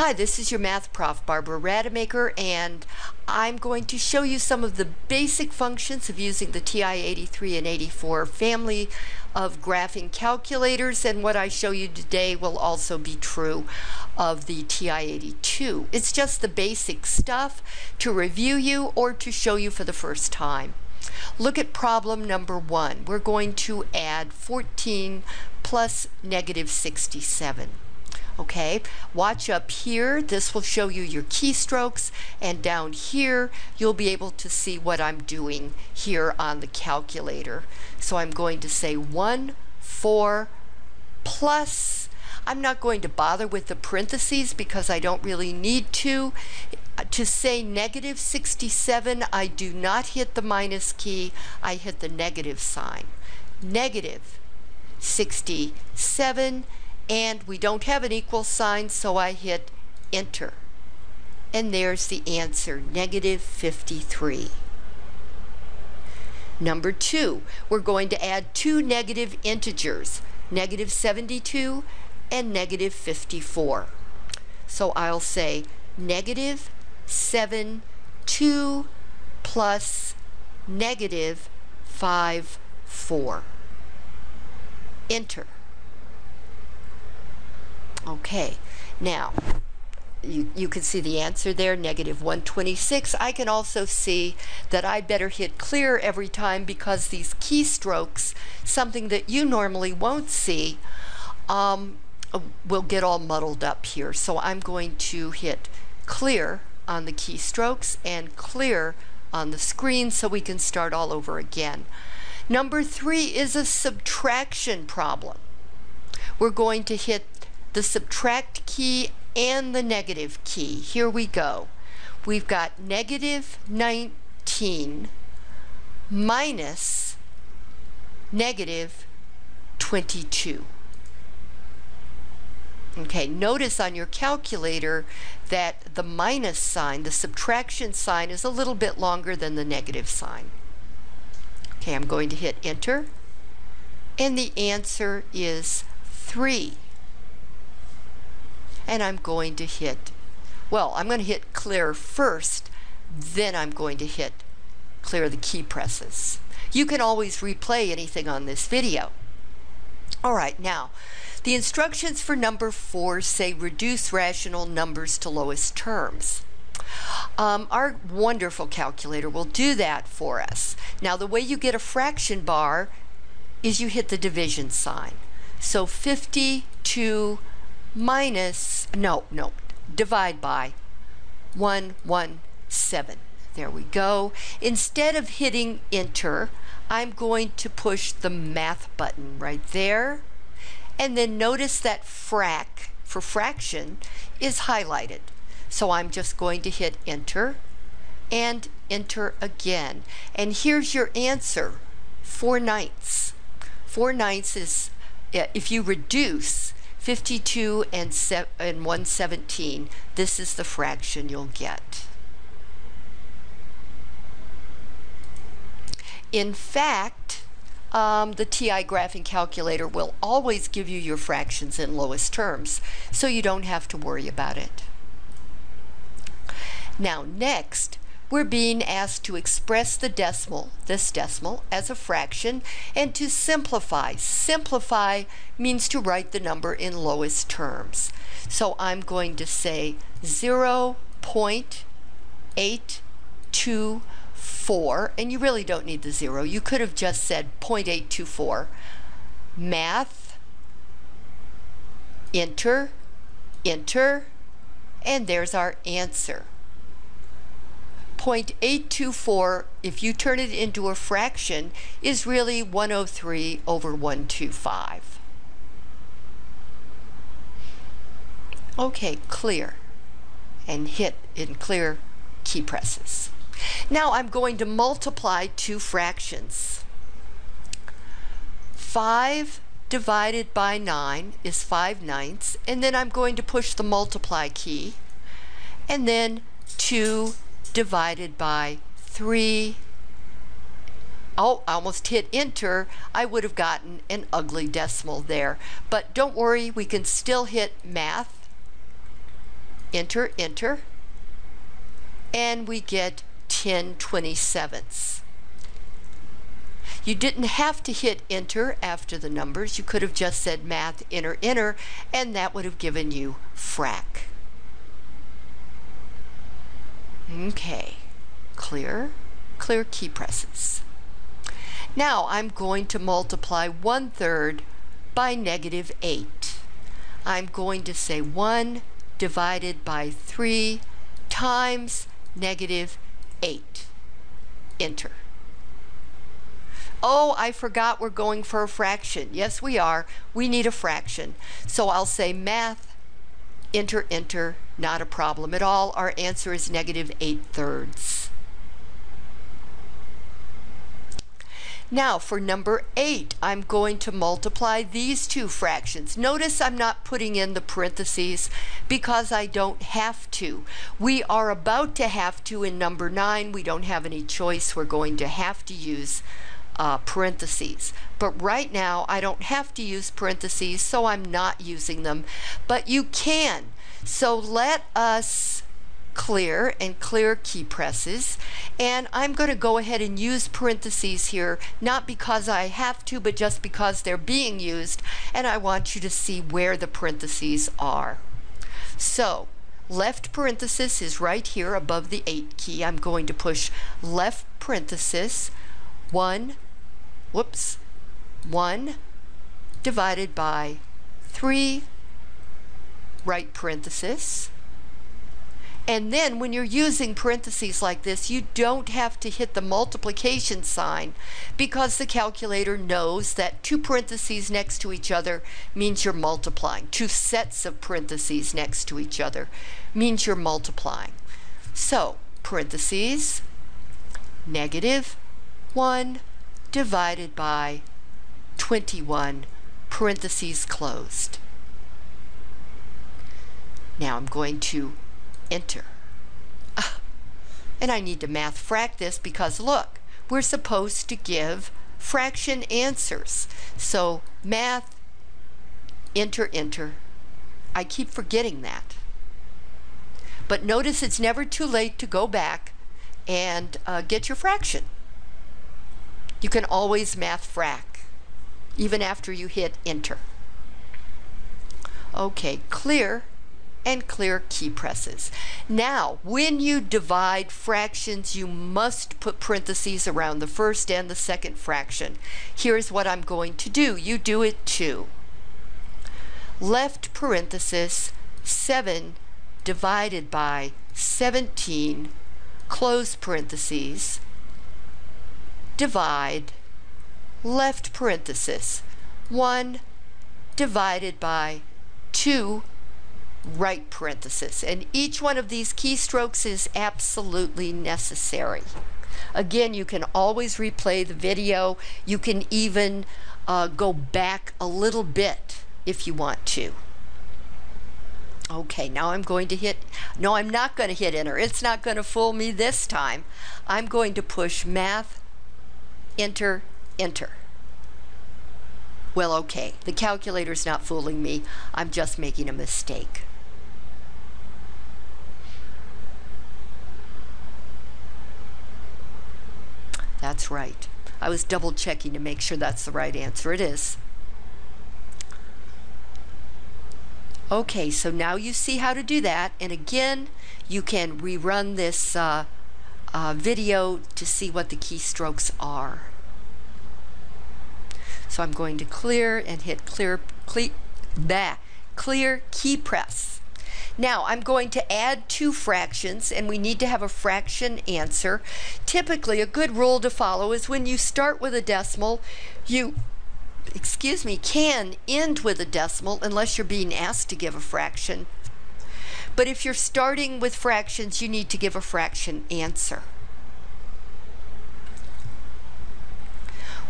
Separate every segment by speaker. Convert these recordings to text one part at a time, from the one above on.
Speaker 1: Hi, this is your math prof, Barbara Rademacher, and I'm going to show you some of the basic functions of using the TI-83 and 84 family of graphing calculators, and what I show you today will also be true of the TI-82. It's just the basic stuff to review you or to show you for the first time. Look at problem number one. We're going to add 14 plus negative 67. Okay, watch up here. This will show you your keystrokes. And down here, you'll be able to see what I'm doing here on the calculator. So I'm going to say 1, 4, plus. I'm not going to bother with the parentheses because I don't really need to. To say negative 67, I do not hit the minus key. I hit the negative sign. Negative 67 and we don't have an equal sign so I hit enter. And there's the answer negative 53 number two we're going to add two negative integers negative 72 and negative 54 so I'll say negative 7 2 plus negative 5 4 enter Okay, now you, you can see the answer there, negative 126. I can also see that I better hit clear every time because these keystrokes, something that you normally won't see, um, will get all muddled up here. So I'm going to hit clear on the keystrokes and clear on the screen so we can start all over again. Number three is a subtraction problem. We're going to hit the subtract key and the negative key. Here we go. We've got negative 19 minus negative 22. Okay, notice on your calculator that the minus sign, the subtraction sign, is a little bit longer than the negative sign. Okay, I'm going to hit enter, and the answer is 3 and I'm going to hit, well, I'm going to hit clear first, then I'm going to hit clear the key presses. You can always replay anything on this video. All right, now, the instructions for number four say reduce rational numbers to lowest terms. Um, our wonderful calculator will do that for us. Now, the way you get a fraction bar is you hit the division sign. So 52 minus, no, no, divide by 117. There we go. Instead of hitting enter, I'm going to push the math button right there. And then notice that frac for fraction is highlighted. So I'm just going to hit enter and enter again. And here's your answer, 4 ninths. 4 ninths is, if you reduce 52 and, and 117, this is the fraction you'll get. In fact, um, the TI graphing calculator will always give you your fractions in lowest terms, so you don't have to worry about it. Now next, we're being asked to express the decimal, this decimal, as a fraction and to simplify. Simplify means to write the number in lowest terms. So I'm going to say 0 0.824, and you really don't need the zero. You could have just said 0.824. Math, enter, enter, and there's our answer. 0.824, if you turn it into a fraction, is really 103 over 125. Okay, clear. And hit in clear key presses. Now I'm going to multiply two fractions. 5 divided by 9 is 5 ninths, and then I'm going to push the multiply key, and then 2 divided by 3. Oh, I almost hit enter. I would have gotten an ugly decimal there. But don't worry, we can still hit math, enter, enter, and we get 10 27ths. You didn't have to hit enter after the numbers. You could have just said math, enter, enter, and that would have given you frac. Okay, clear, clear key presses. Now I'm going to multiply one third by negative 8. I'm going to say 1 divided by 3 times negative 8. Enter. Oh, I forgot we're going for a fraction. Yes, we are. We need a fraction. So I'll say math, enter, enter, not a problem at all. Our answer is negative 8 thirds. Now for number 8, I'm going to multiply these two fractions. Notice I'm not putting in the parentheses because I don't have to. We are about to have to in number 9. We don't have any choice. We're going to have to use uh, parentheses. But right now I don't have to use parentheses, so I'm not using them. But you can. So let us clear and clear key presses and I'm going to go ahead and use parentheses here not because I have to but just because they're being used and I want you to see where the parentheses are. So left parenthesis is right here above the 8 key. I'm going to push left parenthesis 1 whoops, 1 divided by 3, right parenthesis. And then when you're using parentheses like this, you don't have to hit the multiplication sign because the calculator knows that two parentheses next to each other means you're multiplying. Two sets of parentheses next to each other means you're multiplying. So, parentheses, negative 1 divided by 21 parentheses closed. Now I'm going to enter. And I need to math frac this because look, we're supposed to give fraction answers. So math, enter, enter. I keep forgetting that. But notice it's never too late to go back and uh, get your fraction. You can always math frac, even after you hit enter. Okay, clear and clear key presses. Now, when you divide fractions, you must put parentheses around the first and the second fraction. Here's what I'm going to do. You do it too. Left parenthesis 7 divided by 17, close parentheses, divide, left parenthesis, 1 divided by 2 right parenthesis. And each one of these keystrokes is absolutely necessary. Again, you can always replay the video. You can even uh, go back a little bit if you want to. Okay, now I'm going to hit, no, I'm not going to hit enter. It's not going to fool me this time. I'm going to push math enter, enter. Well, okay, the calculator's not fooling me. I'm just making a mistake. That's right. I was double checking to make sure that's the right answer. It is. Okay, so now you see how to do that. And again, you can rerun this uh, uh, video to see what the keystrokes are. So I'm going to clear and hit clear, clear, clear key press. Now I'm going to add two fractions and we need to have a fraction answer. Typically a good rule to follow is when you start with a decimal, you excuse me, can end with a decimal unless you're being asked to give a fraction. But if you're starting with fractions, you need to give a fraction answer.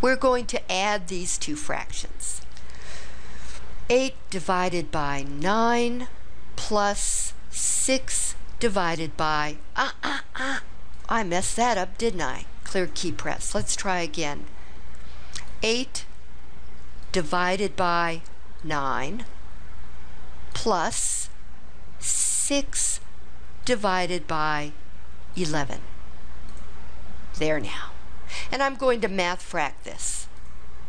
Speaker 1: We're going to add these two fractions. 8 divided by 9 plus 6 divided by, ah, ah, ah, I messed that up, didn't I? Clear key press. Let's try again. 8 divided by 9 plus 6 divided by 11. There now. And I'm going to math frac this.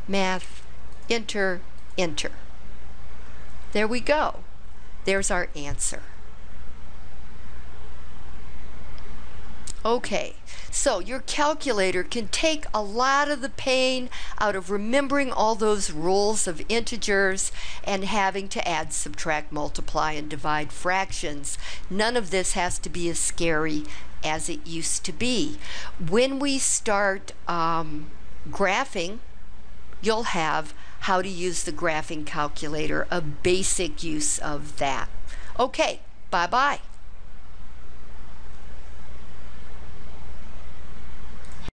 Speaker 1: Math, enter, enter. There we go. There's our answer. Okay, so your calculator can take a lot of the pain out of remembering all those rules of integers and having to add, subtract, multiply, and divide fractions. None of this has to be as scary as it used to be. When we start um, graphing, you'll have how to use the graphing calculator, a basic use of that. Okay, bye-bye.